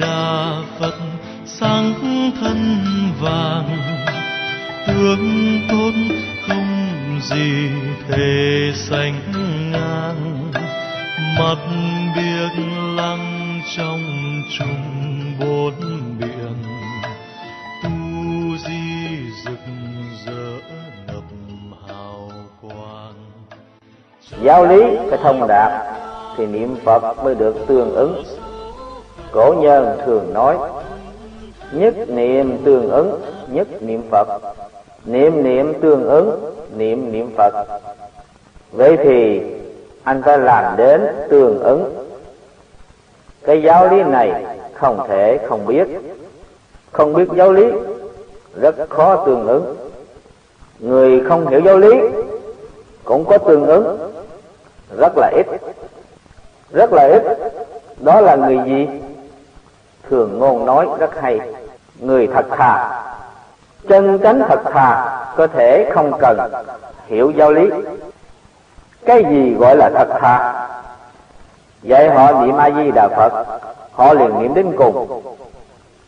đà phật sáng thân vàng, tướng tốt không gì thể sánh ngang. Mặt biếc lăng trong chung bốn biển tu di rực rỡ ngập hào quang. Giáo lý phải thông đạt thì niệm phật mới được tương ứng cổ nhân thường nói, nhất niệm tương ứng, nhất niệm phật. Niệm niệm tương ứng, niệm niệm phật. Vậy thì anh ta làm đến tương ứng. Cái giáo lý này không thể không biết. Không biết giáo lý, rất khó tương ứng. Người không hiểu giáo lý, cũng có tương ứng. Rất là ít. Rất là ít. Đó là người gì? Thường ngôn nói rất hay. Người thật thà, chân chánh thật thà có thể không cần hiểu giáo lý. Cái gì gọi là thật thà? Vậy họ niệm a di đà phật, họ liền niệm đến cùng.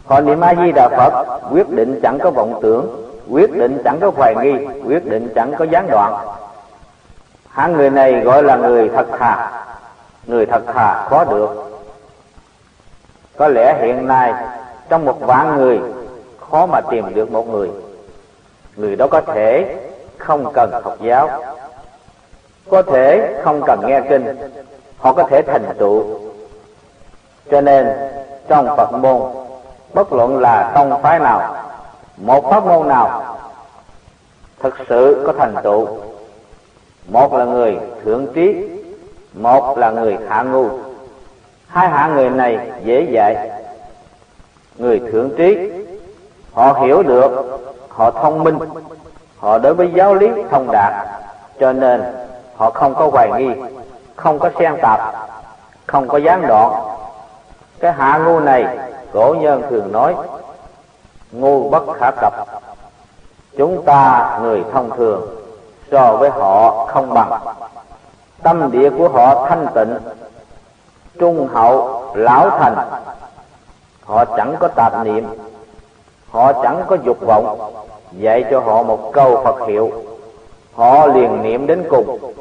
Họ niệm a di đà phật, quyết định chẳng có vọng tưởng, quyết định chẳng có hoài nghi, quyết định chẳng có gián đoạn. Hạng người này gọi là người thật thà? Người thật thà khó được có lẽ hiện nay, trong một vạn người, khó mà tìm được một người. Người đó có thể không cần học giáo. Có thể không cần nghe kinh. Họ có thể thành tựu. Cho nên, trong phật môn, bất luận là tông phái nào, một pháp môn nào, thực sự có thành tựu. Một là người thượng trí, một là người hạ ngu hai hạ người này dễ dạy. Người thượng trí, họ hiểu được, họ thông minh, họ đối với giáo lý thông đạt, cho nên họ không có hoài nghi, không có xen tạp, không có gián đoạn. Cái hạ ngu này, cổ nhân thường nói, ngu bất khả cập. Chúng ta người thông thường, so với họ không bằng. Tâm địa của họ thanh tịnh trung hậu lão thành. Họ chẳng có tạp niệm, họ chẳng có dục vọng. Dạy cho họ một câu phật hiệu, họ liền niệm đến cùng.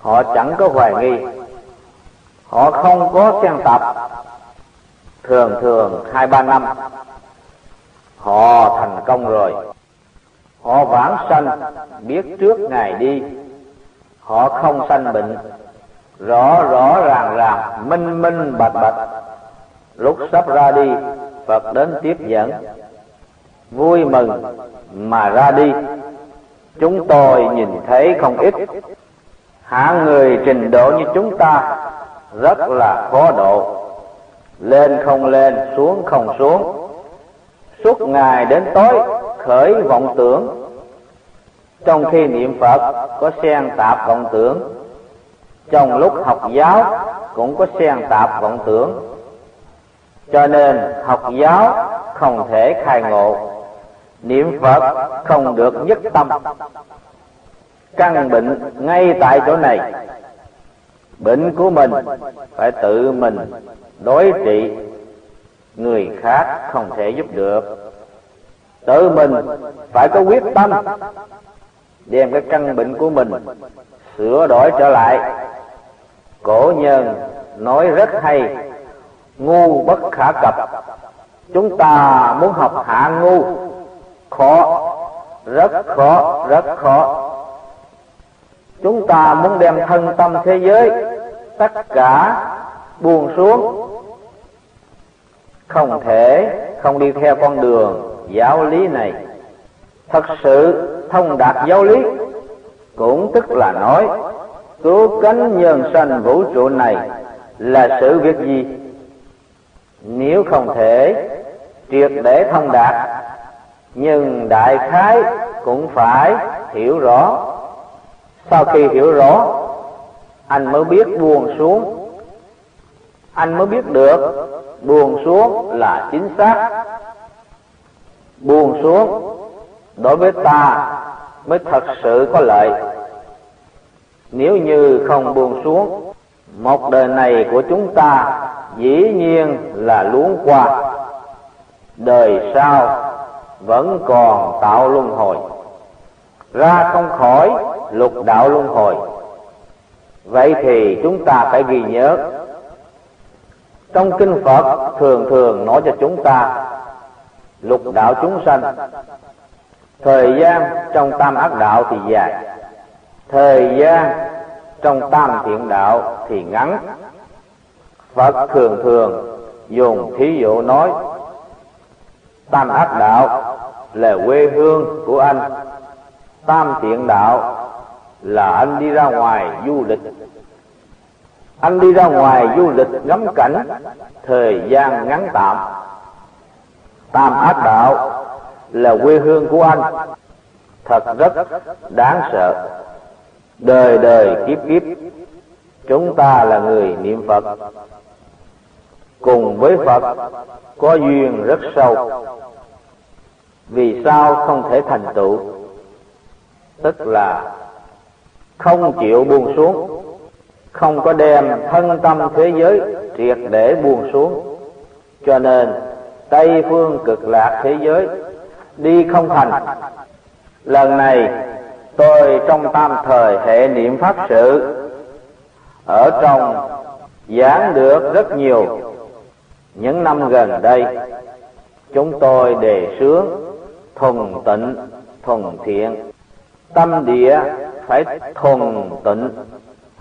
Họ chẳng có hoài nghi, họ không có xen tập thường thường hai, ba năm, họ thành công rồi. Họ vãng sanh, biết trước ngày đi. Họ không sanh bệnh rõ rõ ràng ràng minh minh bạch bạch. Lúc sắp ra đi, phật đến tiếp dẫn. Vui mừng mà ra đi. Chúng tôi nhìn thấy không ít. Hạng người trình độ như chúng ta rất là khó độ. Lên không lên, xuống không xuống. Suốt ngày đến tối, khởi vọng tưởng. Trong khi niệm phật, có xen tạp vọng tưởng trong lúc học giáo, cũng có xen tạp vọng tưởng. Cho nên học giáo không thể khai ngộ. Niệm phật không được nhất tâm. Căn bệnh ngay tại chỗ này. Bệnh của mình phải tự mình đối trị. Người khác không thể giúp được. Tự mình phải có quyết tâm. Đem cái căn bệnh của mình sửa đổi trở lại. Cổ nhân nói rất hay, ngu bất khả cập. Chúng ta muốn học hạ ngu. Khó, rất khó rất khó. Chúng ta muốn đem thân tâm thế giới, tất cả buông xuống. Không thể không đi theo con đường giáo lý này. Thật sự thông đạt giáo lý cũng tức là nói, cứu cánh nhân sanh vũ trụ này là sự việc gì? Nếu không thể, triệt để thông đạt. Nhưng đại khái cũng phải hiểu rõ. Sau khi hiểu rõ, anh mới biết buông xuống. Anh mới biết được buông xuống là chính xác. Buông xuống đối với ta mới thật sự có lợi. Nếu như không buông xuống, một đời này của chúng ta dĩ nhiên là luống qua. Đời sau vẫn còn tạo luân hồi. Ra không khỏi, lục đạo luân hồi. Vậy thì chúng ta phải ghi nhớ. Trong kinh phật thường thường nói cho chúng ta, lục đạo chúng sanh thời gian trong tam ác đạo thì dài. Thời gian trong tam thiện đạo thì ngắn. Phật thường thường dùng thí dụ nói, tam ác đạo là quê hương của anh. Tam thiện đạo là anh đi ra ngoài du lịch. Anh đi ra ngoài du lịch ngắm cảnh, thời gian ngắn tạm. Tam ác đạo là quê hương của anh. Thật rất đáng sợ. Đời đời kiếp kiếp, chúng ta là người niệm phật. Cùng với phật, có duyên rất sâu. Vì sao không thể thành tựu? Tức là không chịu buông xuống, không có đem thân tâm thế giới triệt để buông xuống. Cho nên, tây phương cực lạc thế giới đi không thành. Lần này, tôi trong tam thời hệ niệm pháp sự, ở trong giảng được rất nhiều. Những năm gần đây, chúng tôi đề xướng thuần tịnh, thuần thiện. Tâm địa phải thuần tịnh,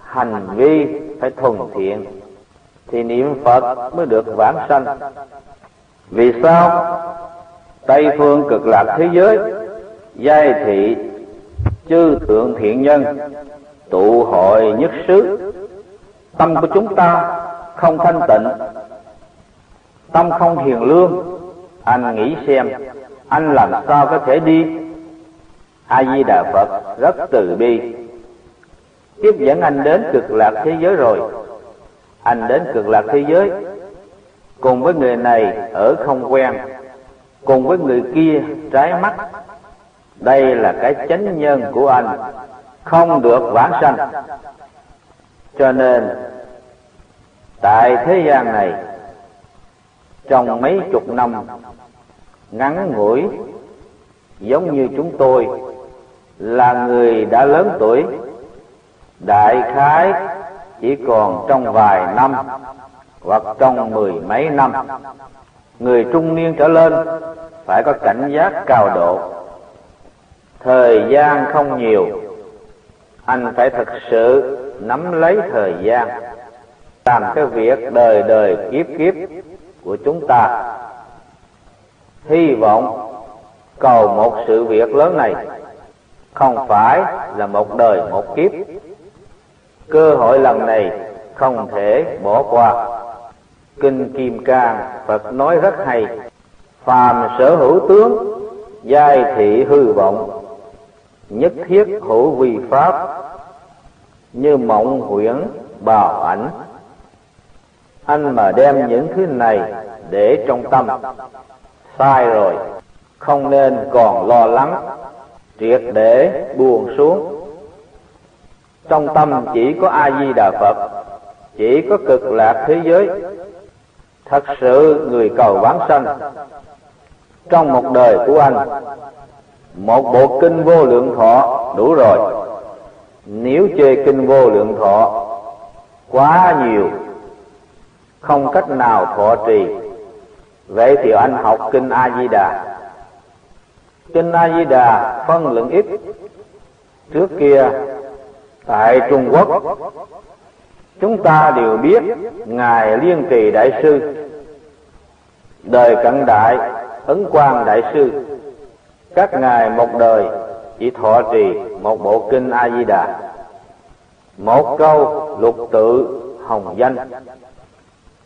hành vi phải thuần thiện. Thì niệm phật mới được vãng sanh. Vì sao? Tây phương cực lạc thế giới, giai thị chư thượng thiện nhân, tụ hội nhất xứ. Tâm của chúng ta không thanh tịnh, tâm không hiền lương. Anh nghĩ xem, anh làm sao có thể đi? A di đà phật rất từ bi. Tiếp dẫn anh đến cực lạc thế giới rồi. Anh đến cực lạc thế giới, cùng với người này ở không quen cùng với người kia trái mắt. Đây là cái chánh nhân của anh, không được vãng sanh. Cho nên, tại thế gian này, trong mấy chục năm, ngắn ngủi, giống như chúng tôi, là người đã lớn tuổi, đại khái chỉ còn trong vài năm hoặc trong mười mấy năm người trung niên trở lên phải có cảnh giác cao độ. Thời gian không nhiều. Anh phải thật sự nắm lấy thời gian. Làm cái việc đời đời kiếp kiếp của chúng ta. Hy vọng cầu một sự việc lớn này không phải là một đời một kiếp. Cơ hội lần này không thể bỏ qua kinh kim cang, phật nói rất hay. Phàm sở hữu tướng, giai thị hư vọng, nhất thiết hữu vi pháp, như mộng huyễn, bào ảnh. Anh mà đem những thứ này để trong tâm. Sai rồi, không nên còn lo lắng, triệt để buồn xuống. Trong tâm chỉ có a di đà phật, chỉ có cực lạc thế giới thật sự người cầu vãng sanh. Trong một đời của anh, một bộ kinh vô lượng thọ đủ rồi. Nếu chơi kinh vô lượng thọ quá nhiều, không cách nào thọ trì. Vậy thì anh học kinh a di đà kinh a di đà phân lượng ít. Trước kia, tại trung quốc chúng ta đều biết ngài liên trì đại sư, đời cận đại ấn quang đại sư. Các ngài một đời chỉ thọ trì một bộ kinh a di đà một câu lục tự hồng danh.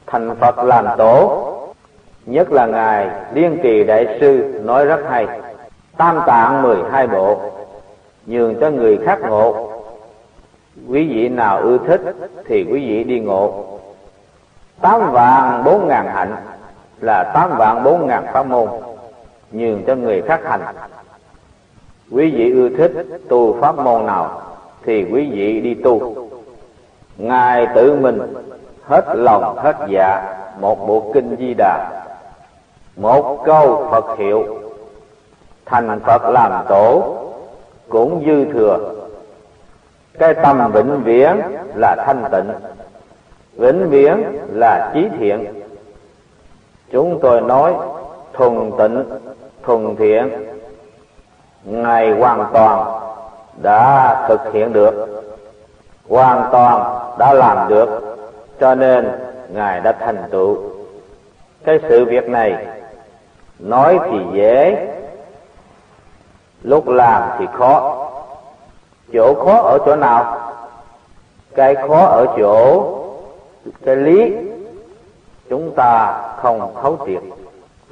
Thành phật làm tổ, nhất là ngài liên trì đại sư nói rất hay. Tam tạng mười hai bộ, nhường cho người khác ngộ quý vị nào ưa thích thì quý vị đi ngộ. Tám vạn bốn ngàn hạnh là tám vạn bốn ngàn pháp môn, nhường cho người khác hành. Quý vị ưa thích tu pháp môn nào thì quý vị đi tu. Ngài tự mình hết lòng hết dạ một bộ kinh di đà. Một câu phật hiệu, thành phật làm tổ cũng dư thừa cái tâm vĩnh viễn là thanh tịnh. Vĩnh viễn là trí thiện. Chúng tôi nói thuần tịnh, thuần thiện. Ngài hoàn toàn đã thực hiện được. Hoàn toàn đã làm được. Cho nên ngài đã thành tựu. Cái sự việc này nói thì dễ, lúc làm thì khó chỗ khó ở chỗ nào? Cái khó ở chỗ cái lý chúng ta không thấu triệt.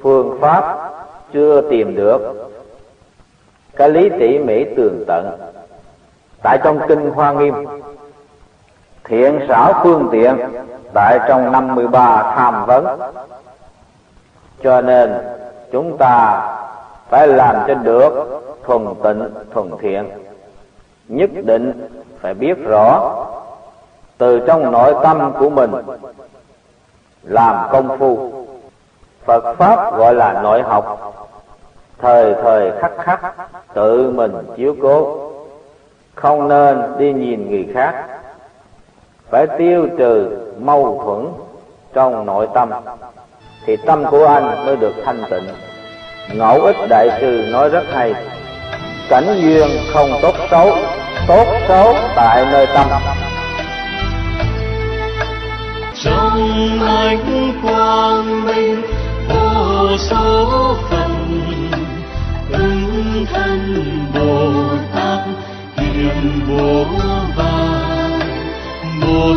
Phương pháp chưa tìm được. Cái lý tỉ mỉ tường tận. Tại trong kinh hoa nghiêm, thiện xảo phương tiện tại trong năm mươi ba tham vấn. Cho nên chúng ta phải làm cho được thuần tịnh, thuần thiện nhất định phải biết rõ từ trong nội tâm của mình làm công phu. Phật pháp gọi là nội học. Thời thời khắc khắc, tự mình chiếu cố. Không nên đi nhìn người khác. Phải tiêu trừ mâu thuẫn trong nội tâm, thì tâm của anh mới được thanh tịnh. Ngẫu ích đại sư nói rất hay cảnh duyên không tốt xấu tốt xấu tại nơi tâm. Trong ánh quang minh, vô số phần, ứng thân bồ tát hiền vô vàng một